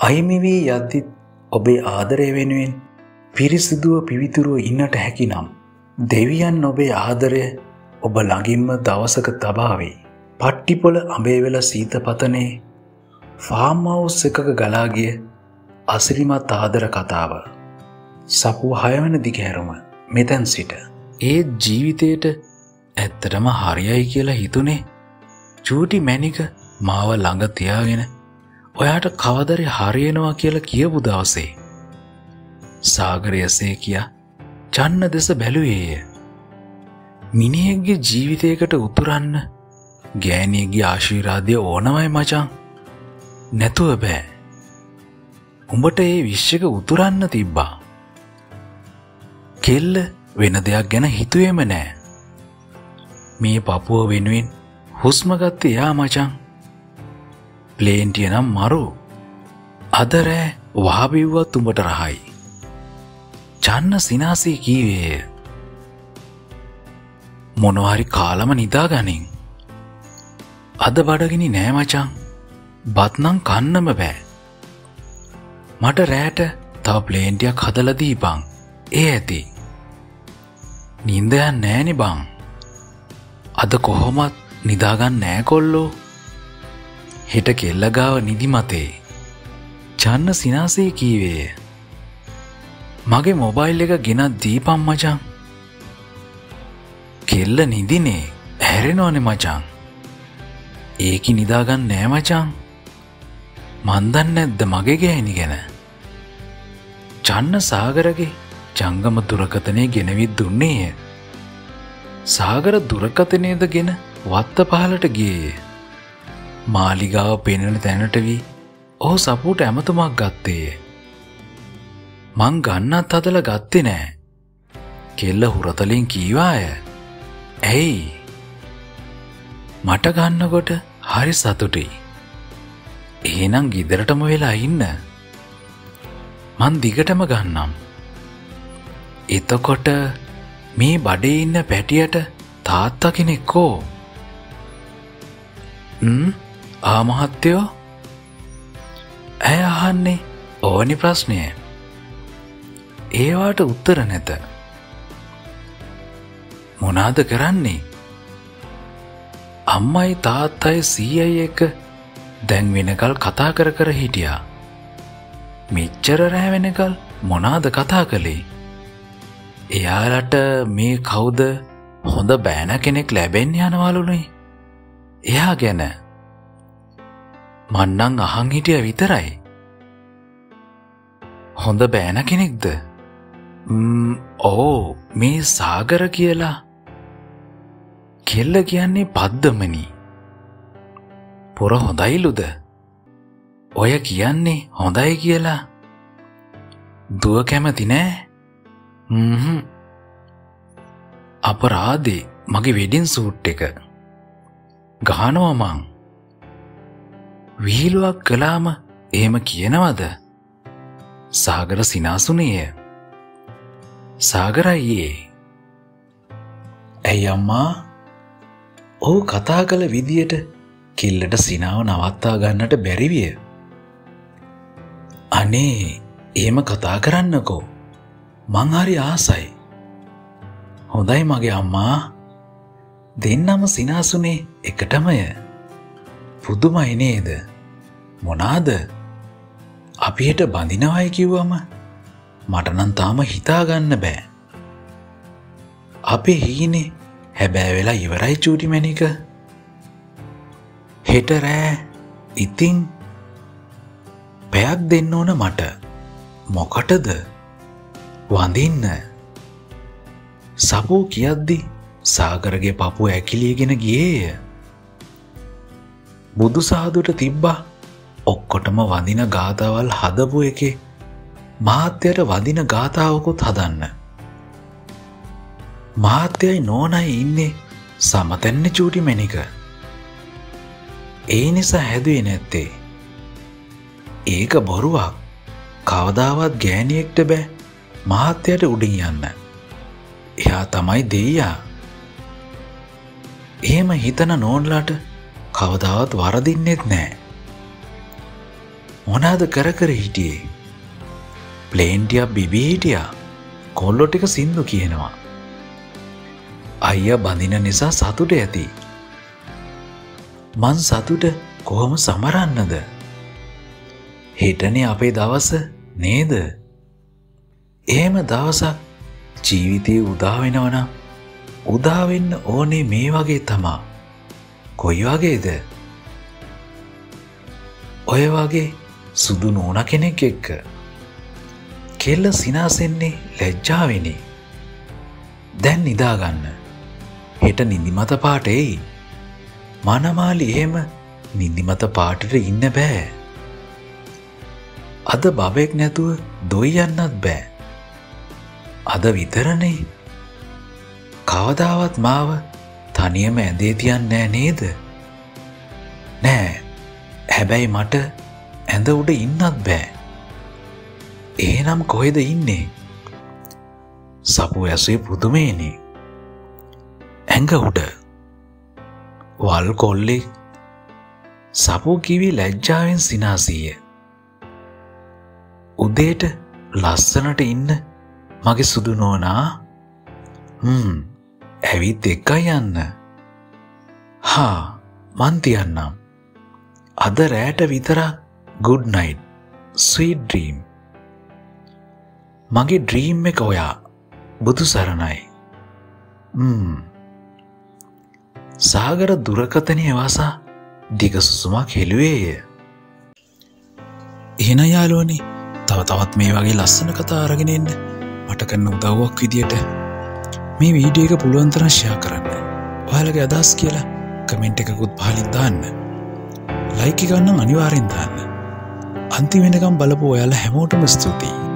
අහිමි වී යද්දිත් ඔබේ ආදරය වෙනුවෙන් පිරිසිදුව පිවිතුරුව ඉන්නට හැකි නම්. දෙවියන් ඔබේ ආදරය ඔබ ළඟින්ම දවසක තබාවේ. පට්ටිපොල අඹේවෙල සීතපතනේ ෆාම්මවුස් එකක ගලාගිය අසිරිමත් ආදර කතාව. සපු හයවන දිගහැරුම මෙතැන් සිට. ඒත් ජීවිතයට ඇත්තටම හරියයි කියලා හිතුනේ චූටි මැනික මාව ළඟ තියාගෙන ඔයාට කවදරි හරියනවා කියලා කියපු දවසේ. සාගරයසේ කියා චන්න දෙස බැලුවේය. මිනිහෙක්ගේ ජීවිතයකට උතුරන්න ගෑනියගේ ආශීරාධය ඕනවයි මචං නැතුව බෑ. උඹට ඒ විශ්ෂක උතුරන්න තිබ්බා. කෙල්ල වෙන දෙයක් ගැන හිතුවේම නෑ. මේ පපුුව වෙනුවෙන් හුස්මගත්ත එයා මචං ප්ලේන්ටිය නම් මරු අදරෑ වහබිව්වත් උඹට රහයි. චන්න සිනාසේ කීවේය. මොනහරි කාලම නිදාගනින්. අද බඩගෙන නෑමචං බත්නං කන්නම බෑ. මට රෑට තව ප්ලේන්ටියක් හදලදී බං ඒ ඇති. නින්දයන් නෑනි බං. අද කොහොමත් නිදාගන්න නෑකොල්ලෝ හෙට කෙල්ලගාව නිදිමතේ. චන්න සිනාසේ කීවේය. මගේ මොබයිල් එක ගෙනත් දීපම් මචං. කෙල්ල නිදිනේ හැරෙනවනෙ මචං. ඒකි නිදාගන්න නෑ මචං. මන්දන්න ඇද්ද මගේ ගෑනි ගැන. චන්න සාගරගේ ජංගම දුරකතනය ගෙනවිත් දුන්නේය. සාගර දුරකතනයද ගෙන වත්ත පහලට ගියේය. මාලිගාව පෙනෙන තැනට වී ඔහු සපුට ඇමතුමක් ගත්තේය. මං ගන්නත් අදල ගත්තේ නෑ. කෙල්ල හුරතලින් කීවාය. ඇයි මට ගන්නකොට හරි සතුටුයි. එහෙනම් ගිදරටම වෙලා ඉන්න. මන් දිගටම ගන්නම්. එතකොට මේ බඩේ ඉන්න පැටියට තාත්ත කෙනෙක්කෝ. ආමහත්තයෝ ඇය අහන්නේ ඕනි ප්‍රශ්නය ඒවාට උත්තර නැත. මොනාද කරන්නේ? අම්මයි තාත්තයි සීයයි එක දැන් වෙනකල් කතා කර කර හිටියා. මෙච්චර රෑ වෙනකල් මොනාද කතා කළේ? එයාලට මේ කවුද හොඳ බෑන කෙනෙක් ලැබෙන් යනවලුනේ? එයා ගැන මන්නං අහං හිටිය විතරයි. හොඳ බෑන කෙනෙක්ද? ඕ මේ සාගර කියලා කෙල්ල කියන්නේ පද්දමනි. පොර හොඳයිලුද? ඔය කියන්නේ හොඳයි කියලා දුව කැමති නෑ අපරාදේ මගේ වෙඩින් සූට් එක ගහනවමං විහිළුවක් කලාම එහෙම කියනවද? සාගර සිනාසුනේය. සාගරයියේ. ඇයි අම්මා? ඔහු කතා කළ විදියට කිල්ලට සිනාව නවත්තා ගන්නට බැරිවිය අනේ එහෙම කතා කරන්නකෝ. මංහරි ආසයි. හොඳයි මගේ අම්මා. දෙන්නම සිනාසුනේ එකටමය. පුදුමයි නේද? මොනාද? අපිට බඳිනවයි කිව්වම මටනන් තාම හිතාගන්න බෑ. අපේ හීනේ හැබෑ වෙලා ඉවරයි චූටිමැනික හෙට රෑ ඉතින් පැයක් දෙන්න ඕන මට. මොකටද? වඳින්න. සබෝ කියද්දි සාගරගේ පපු ඇකිලියගෙන ගියේය. බුදු සාදුට තිබ්බා ඔක්කොටම වදින ගාථාවල් හදපු එකේ මාත්‍යයට වදින ගාථාවකුත් හදන්න. මාත්‍යයි නෝනයි ඉන්නේ සමතැන්න චූටි මැනික. ඒ නිසා හැදුවේ නැත්තේ. ඒක බොරුවක් කවදාවත් ගෑනියෙක්ට බෑ මහත්‍යයට උඩින් යන්න. එයා තමයි දෙයියා. එහෙම හිතන නෝන්ලාට කවදාවත් වරදින්නෙත් නෑ. මොනාද කර කර හිටියේ? ප්ලේන්ටියක් බිබී හිටියා. කොල්ලො ටික සින්දු කියනවා. අයිය බඳින නිසා සතුට ඇති. මන් සතුට කොහොම සමරන්නද? හෙටනේ අපේ දවස නේද? එහෙම දවසක් ජීවිතය උදාවෙනවන උදාවෙන්න ඕනේ මේ වගේ තමා. කොයි වගේද? ඔය වගේ සුදු නෝන කෙනෙක් එක්ක කෙල්ල සිනාසෙන්නේ ලැජ්ජාවෙනි. දැන් නිදාගන්න. හෙට නිදිමත පාට එයි. මනමාලි එහෙම නිදිමත පාටට ඉන්න බෑ. අද බබෙක් නැතුව දොයි යන්නත් බෑ. අද විතරනේ. කවදාවත් මාව තනියම ඇඳේ තියන් නෑ නේද? නෑ. හැබැයි මට ඇඳ උඩ ඉන්නත් බෑ. ඒනම් කොහෙද ඉන්නේ? සපු ඇසේ පුදුමේනේ. ඇඟ උඩ. වල් කොල්ලෙක් සපෝ කිවි ලැජ්ජාවෙන් සිනාසීය. උදේට ලස්සනට ඉන්න මගේ සුදු නෝනා හම්. ඇවිත් එක්කයි යන්න. හා මන්තියන්නම් අද රෑට විතරක් ගුඩ්නයිට් ස්වීඩ් ඩ්‍රීම් මගේ ඩ්‍රීම් එක ඔයා බුදු සරණයි. සාගර දුරකතනය වාසා දිග සුසුමක් හෙළුවේය. එහෙන යාලුවනි තව තවත් මේ වගේ ලස්සන කතා අරගෙනෙන්න මට කරන්න උදව්වක් විදියට මේ වීඩිය එක පුළුවන්තරශ්යා කරන්න. ඔයාලගේ අදස් කියලා කමෙන්ට් එකකුත් පහලින් දාන්න. ලයිකි ගන්න අනිවාරෙන් දාන්න. අන්ති වෙනකම් බලපු ඔයාල හැමෝටම ස්තුතියි.